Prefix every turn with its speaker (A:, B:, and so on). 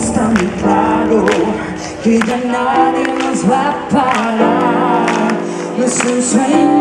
A: está muy claro que ya nadie nos va a parar. No es un sueño